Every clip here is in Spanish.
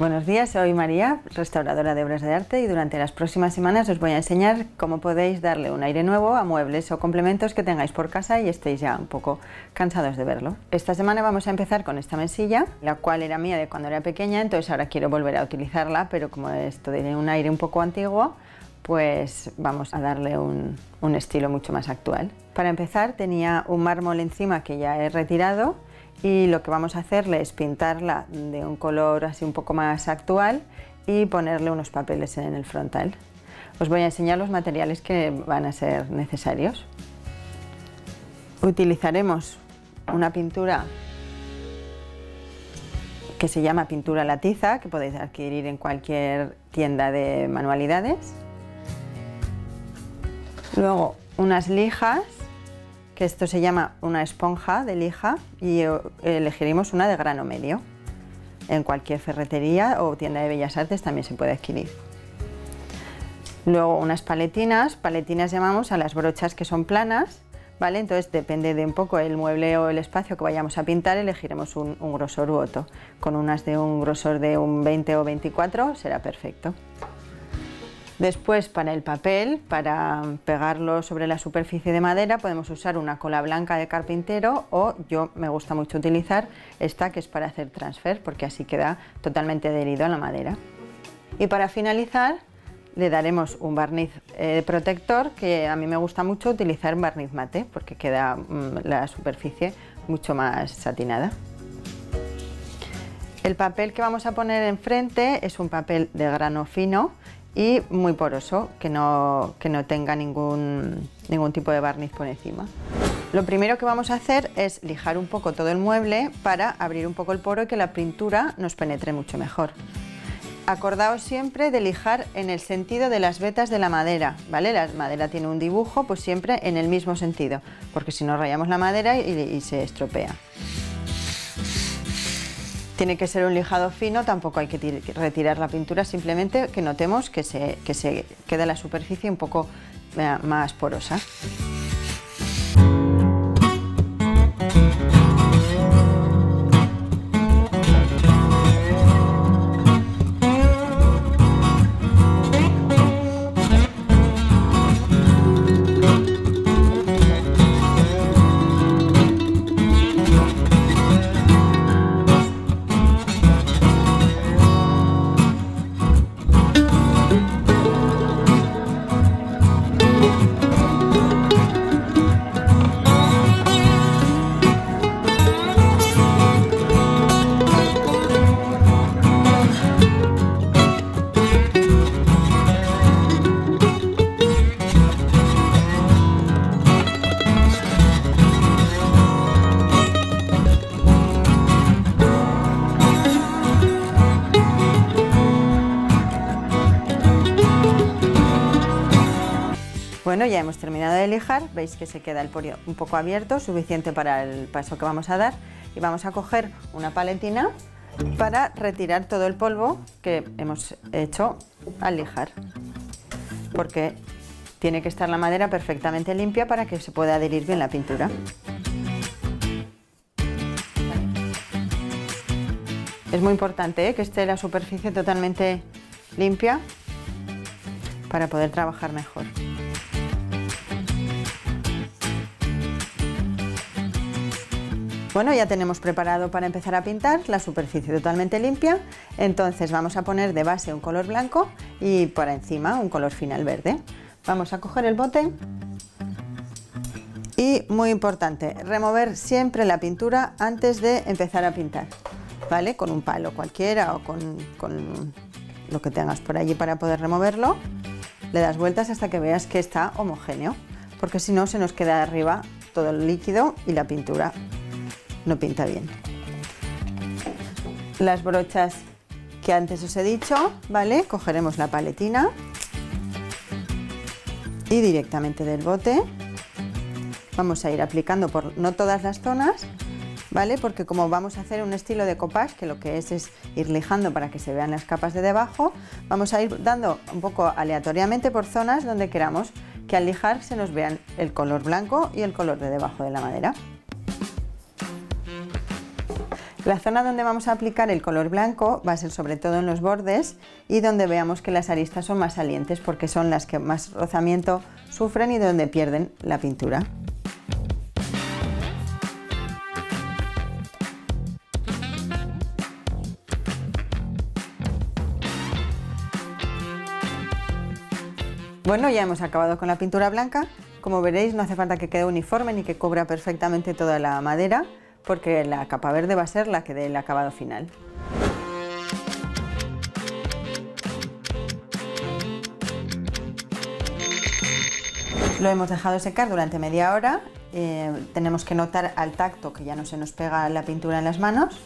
Buenos días, soy María, restauradora de obras de arte y durante las próximas semanas os voy a enseñar cómo podéis darle un aire nuevo a muebles o complementos que tengáis por casa y estéis ya un poco cansados de verlo. Esta semana vamos a empezar con esta mesilla, la cual era mía de cuando era pequeña, entonces ahora quiero volver a utilizarla, pero como esto tiene un aire un poco antiguo, pues vamos a darle un, un estilo mucho más actual. Para empezar tenía un mármol encima que ya he retirado, y lo que vamos a hacerle es pintarla de un color así un poco más actual y ponerle unos papeles en el frontal. Os voy a enseñar los materiales que van a ser necesarios. Utilizaremos una pintura que se llama pintura latiza, que podéis adquirir en cualquier tienda de manualidades. Luego unas lijas esto se llama una esponja de lija y eh, elegiremos una de grano medio. En cualquier ferretería o tienda de bellas artes también se puede adquirir. Luego unas paletinas, paletinas llamamos a las brochas que son planas, ¿vale? Entonces depende de un poco el mueble o el espacio que vayamos a pintar, elegiremos un, un grosor u otro. Con unas de un grosor de un 20 o 24 será perfecto. Después para el papel, para pegarlo sobre la superficie de madera, podemos usar una cola blanca de carpintero o yo me gusta mucho utilizar esta que es para hacer transfer porque así queda totalmente adherido a la madera. Y para finalizar le daremos un barniz eh, protector que a mí me gusta mucho utilizar barniz mate porque queda mm, la superficie mucho más satinada. El papel que vamos a poner enfrente es un papel de grano fino y muy poroso, que no, que no tenga ningún, ningún tipo de barniz por encima. Lo primero que vamos a hacer es lijar un poco todo el mueble para abrir un poco el poro y que la pintura nos penetre mucho mejor. Acordaos siempre de lijar en el sentido de las vetas de la madera, ¿vale? La madera tiene un dibujo, pues siempre en el mismo sentido, porque si no rayamos la madera y se estropea. Tiene que ser un lijado fino, tampoco hay que retirar la pintura, simplemente que notemos que se, que se queda la superficie un poco eh, más porosa. Bueno, ya hemos terminado de lijar, veis que se queda el porio un poco abierto, suficiente para el paso que vamos a dar. Y vamos a coger una paletina para retirar todo el polvo que hemos hecho al lijar. Porque tiene que estar la madera perfectamente limpia para que se pueda adherir bien la pintura. Es muy importante ¿eh? que esté la superficie totalmente limpia para poder trabajar mejor. Bueno, ya tenemos preparado para empezar a pintar la superficie totalmente limpia, entonces vamos a poner de base un color blanco y por encima un color final verde. Vamos a coger el bote y, muy importante, remover siempre la pintura antes de empezar a pintar, ¿vale? Con un palo cualquiera o con, con lo que tengas por allí para poder removerlo. Le das vueltas hasta que veas que está homogéneo, porque si no se nos queda arriba todo el líquido y la pintura no pinta bien. Las brochas que antes os he dicho, ¿vale? Cogeremos la paletina y directamente del bote vamos a ir aplicando por no todas las zonas, ¿vale? Porque como vamos a hacer un estilo de copas, que lo que es es ir lijando para que se vean las capas de debajo, vamos a ir dando un poco aleatoriamente por zonas donde queramos que al lijar se nos vean el color blanco y el color de debajo de la madera. La zona donde vamos a aplicar el color blanco va a ser sobre todo en los bordes y donde veamos que las aristas son más salientes porque son las que más rozamiento sufren y donde pierden la pintura. Bueno, ya hemos acabado con la pintura blanca. Como veréis, no hace falta que quede uniforme ni que cubra perfectamente toda la madera, porque la capa verde va a ser la que dé el acabado final. Lo hemos dejado secar durante media hora. Eh, tenemos que notar al tacto que ya no se nos pega la pintura en las manos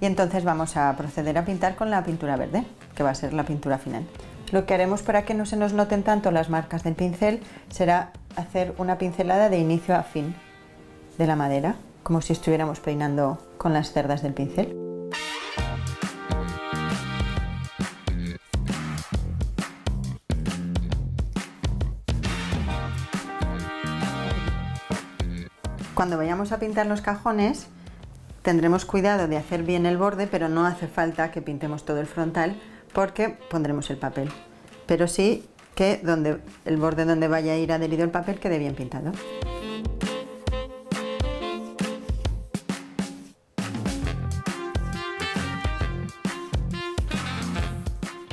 y entonces vamos a proceder a pintar con la pintura verde, que va a ser la pintura final. Lo que haremos para que no se nos noten tanto las marcas del pincel será hacer una pincelada de inicio a fin de la madera, como si estuviéramos peinando con las cerdas del pincel. Cuando vayamos a pintar los cajones, tendremos cuidado de hacer bien el borde, pero no hace falta que pintemos todo el frontal porque pondremos el papel. Pero sí que donde, el borde donde vaya a ir adherido el papel quede bien pintado.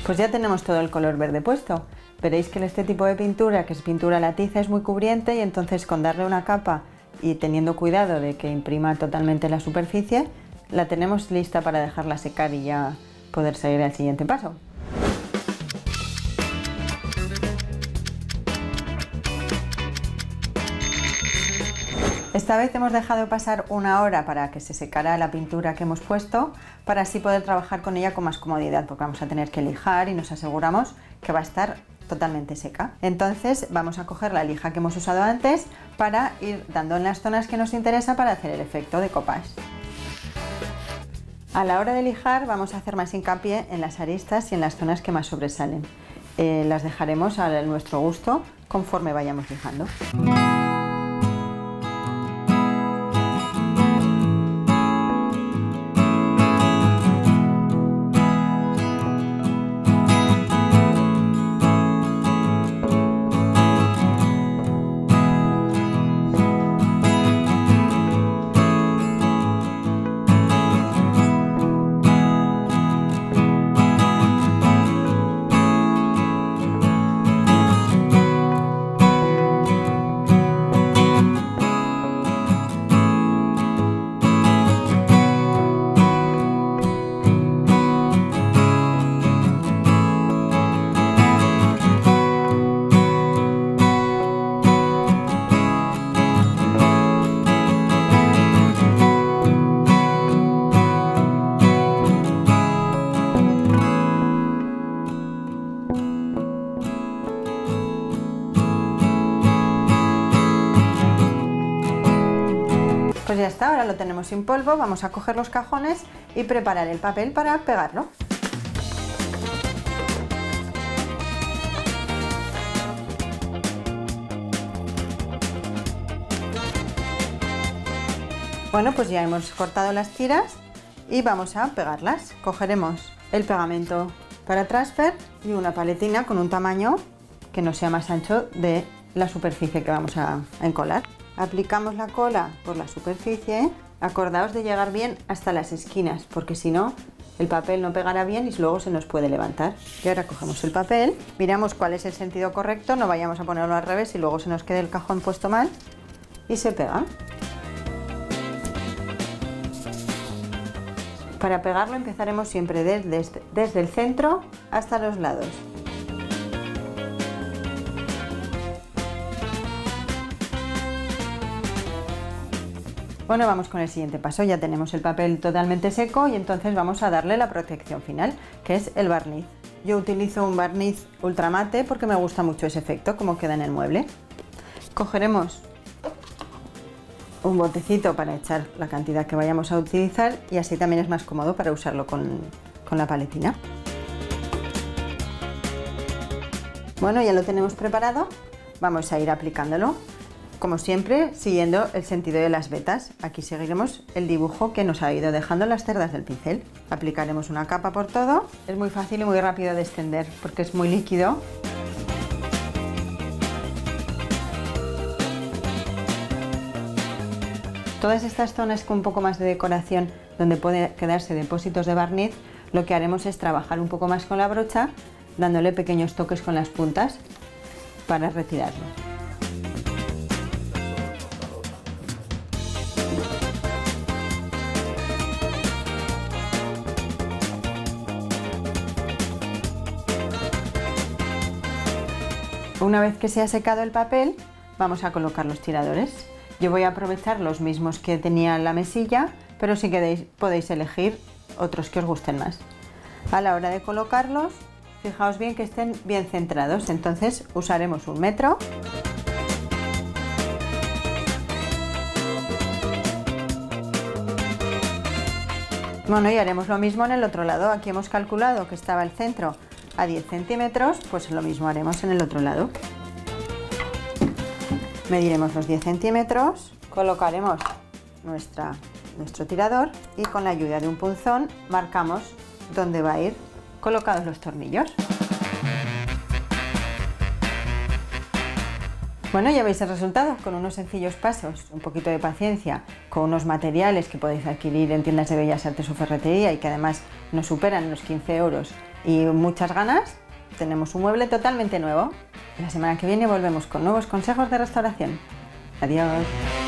Pues ya tenemos todo el color verde puesto. Veréis que este tipo de pintura, que es pintura latiza, es muy cubriente y entonces con darle una capa y teniendo cuidado de que imprima totalmente la superficie, la tenemos lista para dejarla secar y ya poder seguir al siguiente paso. Esta vez hemos dejado pasar una hora para que se secara la pintura que hemos puesto, para así poder trabajar con ella con más comodidad, porque vamos a tener que lijar y nos aseguramos que va a estar totalmente seca. Entonces vamos a coger la lija que hemos usado antes para ir dando en las zonas que nos interesa para hacer el efecto de copas. A la hora de lijar vamos a hacer más hincapié en las aristas y en las zonas que más sobresalen. Eh, las dejaremos a nuestro gusto conforme vayamos lijando. Pues ya está, ahora lo tenemos sin polvo, vamos a coger los cajones y preparar el papel para pegarlo. Bueno, pues ya hemos cortado las tiras y vamos a pegarlas. Cogeremos el pegamento para transfer y una paletina con un tamaño que no sea más ancho de la superficie que vamos a encolar. Aplicamos la cola por la superficie. Acordaos de llegar bien hasta las esquinas, porque si no, el papel no pegará bien y luego se nos puede levantar. Y ahora cogemos el papel, miramos cuál es el sentido correcto, no vayamos a ponerlo al revés y luego se nos quede el cajón puesto mal y se pega. Para pegarlo empezaremos siempre desde, desde el centro hasta los lados. Bueno, vamos con el siguiente paso. Ya tenemos el papel totalmente seco y entonces vamos a darle la protección final, que es el barniz. Yo utilizo un barniz ultramate porque me gusta mucho ese efecto, como queda en el mueble. Cogeremos un botecito para echar la cantidad que vayamos a utilizar y así también es más cómodo para usarlo con, con la paletina. Bueno, ya lo tenemos preparado. Vamos a ir aplicándolo como siempre, siguiendo el sentido de las vetas. Aquí seguiremos el dibujo que nos ha ido dejando las cerdas del pincel. Aplicaremos una capa por todo. Es muy fácil y muy rápido de extender porque es muy líquido. Todas estas zonas con un poco más de decoración donde puede quedarse depósitos de barniz, lo que haremos es trabajar un poco más con la brocha, dándole pequeños toques con las puntas para retirarlo. Una vez que se ha secado el papel, vamos a colocar los tiradores. Yo voy a aprovechar los mismos que tenía en la mesilla, pero si queréis podéis elegir otros que os gusten más. A la hora de colocarlos, fijaos bien que estén bien centrados, entonces usaremos un metro. Bueno, y haremos lo mismo en el otro lado. Aquí hemos calculado que estaba el centro a 10 centímetros, pues lo mismo haremos en el otro lado. Mediremos los 10 centímetros, colocaremos nuestra, nuestro tirador y con la ayuda de un punzón marcamos dónde va a ir colocados los tornillos. Bueno, ya veis el resultado, con unos sencillos pasos, un poquito de paciencia, con unos materiales que podéis adquirir en tiendas de bellas artes o ferretería y que además nos superan los 15 euros y muchas ganas, tenemos un mueble totalmente nuevo. La semana que viene volvemos con nuevos consejos de restauración. Adiós.